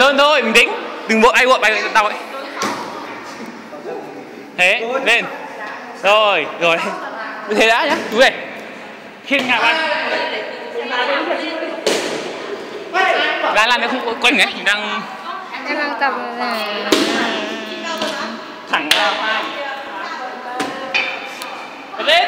đơn thôi mình tính đừng vội ai vội bay tao vậy thế lên. Rồi rồi. Thế đã nhá chú về. Khiêng ngả bạn đang làm nó không quanh đấy đang em đang tập là thẳng ra. Lên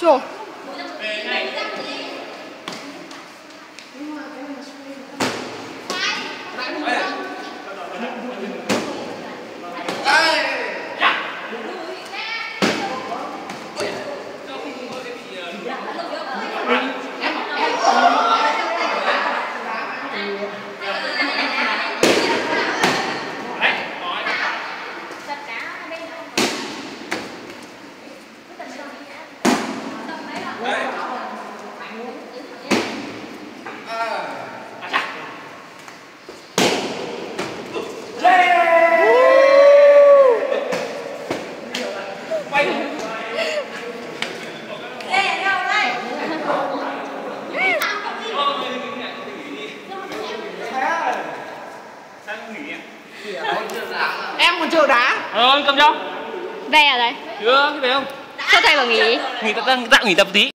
Все. Sure. em còn chưa đá Ờ, cầm cho Về ở đây. Chưa, cái về không? Cho thầy vào nghỉ? Nghỉ tạm nghỉ tập tí